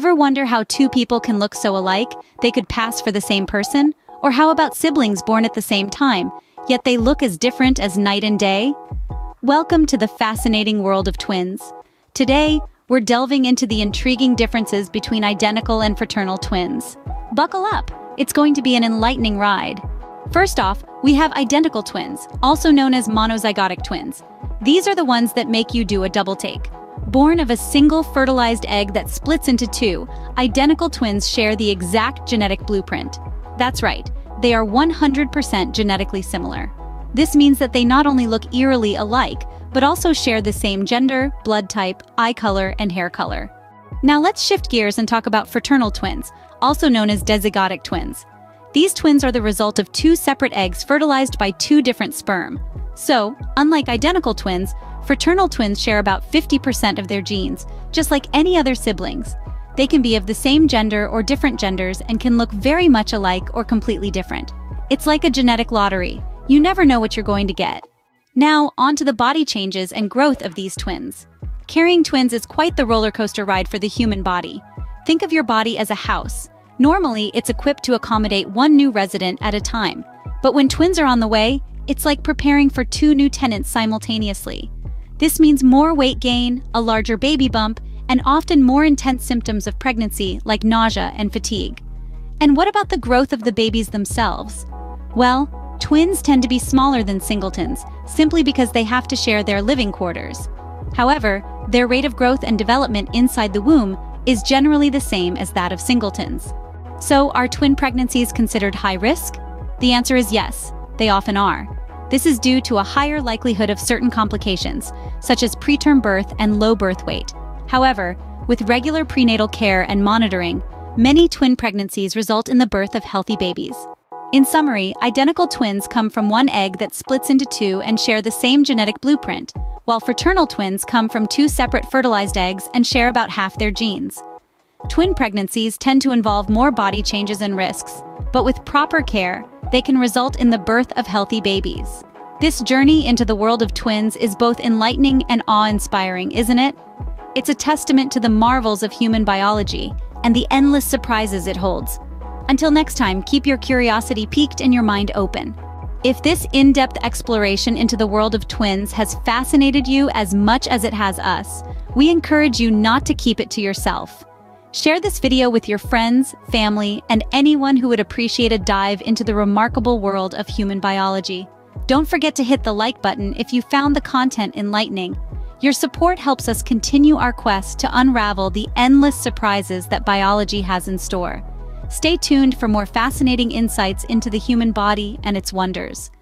Ever wonder how two people can look so alike, they could pass for the same person? Or how about siblings born at the same time, yet they look as different as night and day? Welcome to the fascinating world of twins. Today, we're delving into the intriguing differences between identical and fraternal twins. Buckle up, it's going to be an enlightening ride. First off, we have identical twins, also known as monozygotic twins. These are the ones that make you do a double take. Born of a single fertilized egg that splits into two, identical twins share the exact genetic blueprint. That's right, they are 100% genetically similar. This means that they not only look eerily alike, but also share the same gender, blood type, eye color, and hair color. Now let's shift gears and talk about fraternal twins, also known as dizygotic twins. These twins are the result of two separate eggs fertilized by two different sperm. So, unlike identical twins, fraternal twins share about 50% of their genes, just like any other siblings. They can be of the same gender or different genders and can look very much alike or completely different. It's like a genetic lottery. You never know what you're going to get. Now, on to the body changes and growth of these twins. Carrying twins is quite the roller coaster ride for the human body. Think of your body as a house. Normally, it's equipped to accommodate one new resident at a time. But when twins are on the way, it's like preparing for two new tenants simultaneously. This means more weight gain, a larger baby bump, and often more intense symptoms of pregnancy like nausea and fatigue. And what about the growth of the babies themselves? Well, Twins tend to be smaller than singletons, simply because they have to share their living quarters. However, their rate of growth and development inside the womb is generally the same as that of singletons. So, are twin pregnancies considered high risk? The answer is yes, they often are. This is due to a higher likelihood of certain complications, such as preterm birth and low birth weight. However, with regular prenatal care and monitoring, many twin pregnancies result in the birth of healthy babies. In summary, identical twins come from one egg that splits into two and share the same genetic blueprint, while fraternal twins come from two separate fertilized eggs and share about half their genes. Twin pregnancies tend to involve more body changes and risks, but with proper care, they can result in the birth of healthy babies. This journey into the world of twins is both enlightening and awe-inspiring, isn't it? It's a testament to the marvels of human biology and the endless surprises it holds. Until next time, keep your curiosity piqued and your mind open. If this in-depth exploration into the world of twins has fascinated you as much as it has us, we encourage you not to keep it to yourself. Share this video with your friends, family, and anyone who would appreciate a dive into the remarkable world of human biology. Don't forget to hit the like button if you found the content enlightening. Your support helps us continue our quest to unravel the endless surprises that biology has in store. Stay tuned for more fascinating insights into the human body and its wonders.